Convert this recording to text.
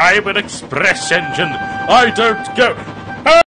I'm an express engine. I don't go.